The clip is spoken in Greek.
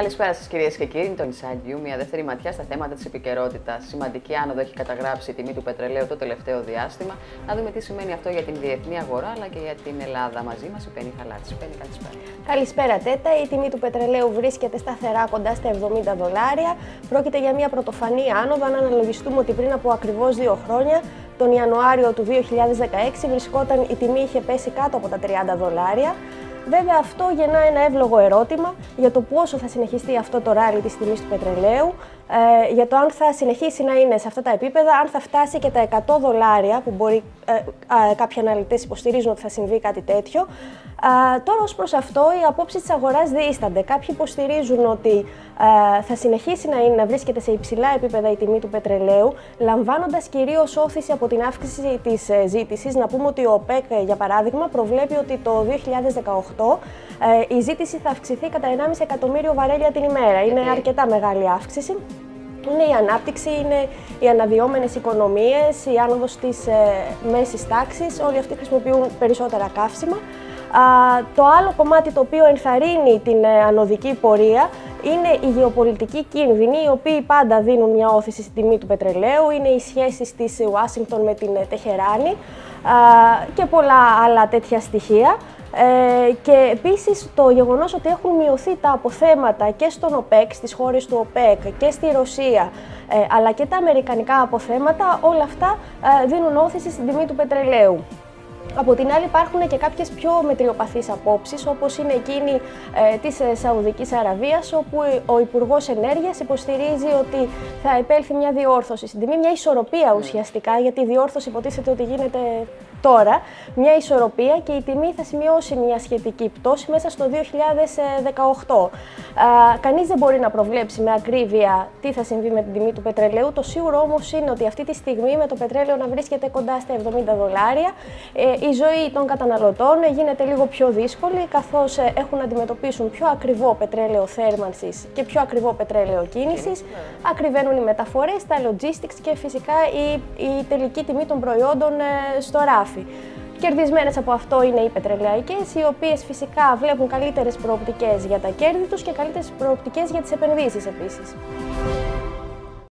Καλησπέρα σας, κυρίες και κύριοι. Το Inside You, μια δεύτερη ματιά στα θέματα της επικαιρότητας. Σημαντική άνοδο έχει καταγράψει η τιμή του πετρελαίου το τελευταίο διάστημα. Να δούμε τι σημαίνει αυτό για την διεθνή αγορά αλλά και για την Ελλάδα. Μαζί μας η Πέννη Χαλάτση. Πέννη, καλησπέρα. Καλησπέρα, Τέτα. Η τιμή του πετρελαίου βρίσκεται σταθερά κοντά στα 70 δολάρια. Πρόκειται για μια πρωτοφανή άνοδο, αν αναλογιστούμε ότι πριν από ακριβώς δύο χρόνια τον Ιανουάριο του 2016 βρισκόταν η τιμή είχε πέσει κάτω από τα 30 δολάρια. Βέβαια αυτό γεννά ένα εύλογο ερώτημα για το πόσο θα συνεχιστεί αυτό το ράλι της τιμής του πετρελαίου, ε, για το αν θα συνεχίσει να είναι σε αυτά τα επίπεδα, αν θα φτάσει και τα 100 δολάρια που μπορεί ε, ε, κάποιοι αναλυτές υποστηρίζουν ότι θα συμβεί κάτι τέτοιο. Ε, τώρα ως προς αυτό οι απόψεις της αγοράς διήστανται. Κάποιοι υποστηρίζουν ότι ε, θα συνεχίσει να, είναι, να βρίσκεται σε υψηλά επίπεδα η τιμή του πετρελαίου, λαμβάνοντας κυρίως όθηση από την αύξηση της ε, ζήτησης. Να πούμε ότι ο ΟΠΕΚ, για παράδειγμα, προβλέπει ότι το 2018 η ζήτηση θα αυξηθεί κατά 1,5 εκατομμύριο βαρέλια την ημέρα. Είναι αρκετά μεγάλη αύξηση είναι η ανάπτυξη, είναι οι αναδυόμενες οικονομίες, η άνοδος της ε, μέσης τάξης, όλοι αυτοί χρησιμοποιούν περισσότερα καύσιμα. το άλλο κομμάτι το οποίο ενθαρρύνει την ε, ανωδική πορεία είναι οι γεωπολιτικοί κίνδυνοι, οι οποίοι πάντα δίνουν μια όθηση στην τιμή του πετρελαίου, είναι οι σχέσεις της Ουάσιγκτον με την ε, Τεχεράνη και πολλά άλλα τέτοια στοιχεία. Ε, και επίσης το γεγονός ότι έχουν μειωθεί τα αποθέματα και στον ΟΠΕΚ, στις χώρες του ΟΠΕΚ και στη Ρωσία, ε, αλλά και τα αμερικανικά αποθέματα, όλα αυτά ε, δίνουν όθηση στην τιμή του πετρελαίου. Από την άλλη υπάρχουν και κάποιες πιο μετριοπαθείς απόψεις, όπως είναι εκείνη ε, της ε, Σαουδικής Αραβίας, όπου ο Υπουργός Ενέργειας υποστηρίζει ότι θα επέλθει μια διόρθωση στην τιμή, μια ισορροπία ουσιαστικά, γιατί η διόρθωση υποτίθεται ότι γίνεται τώρα μια ισορροπία και η τιμή θα σημειώσει μια σχετική πτώση μέσα στο 2018. Κανείς δεν μπορεί να προβλέψει με ακρίβεια τι θα συμβεί με την τιμή του πετρελαίου. Το σίγουρο όμως είναι ότι αυτή τη στιγμή με το πετρέλαιο να βρίσκεται κοντά στα 70 δολάρια, ε, η ζωή των καταναλωτών γίνεται λίγο πιο δύσκολη, καθώς ε, έχουν να αντιμετωπίσουν πιο ακριβό πετρέλαιο θέρμανσης και πιο ακριβό πετρέλαιο κίνησης. Ακριβένουν οι μεταφορές, τα logistics και φυσικά η, η τελική τιμή των προϊόντων ε, στο ράφι. Κερδισμένες από αυτό είναι οι πετρελαϊκές, οι οποίες φυσικά βλέπουν καλύτερες προοπτικές για τα κέρδη τους και καλύτερες προοπτικές για τις επενδύσεις επίσης.